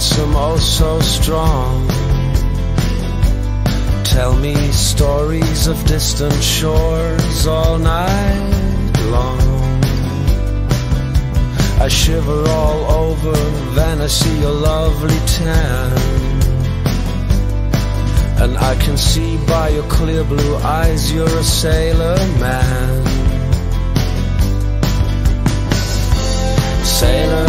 so handsome, oh so strong. Tell me stories of distant shores all night long. I shiver all over, then I see your lovely tan. And I can see by your clear blue eyes you're a sailor man. Sailor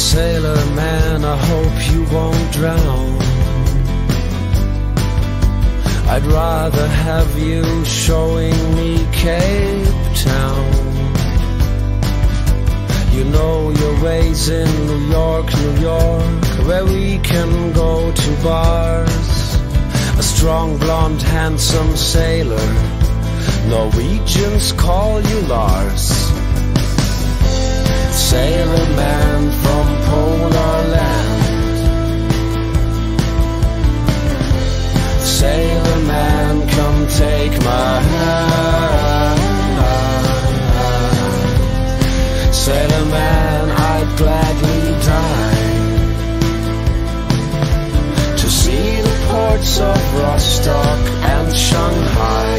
Sailor man, I hope you won't drown. I'd rather have you showing me Cape Town. You know your ways in New York, New York, where we can go to bars. A strong, blonde, handsome sailor. Norwegians call you Lars. take my hand. Sailor man, I'd gladly die To see the ports of Rostock and Shanghai.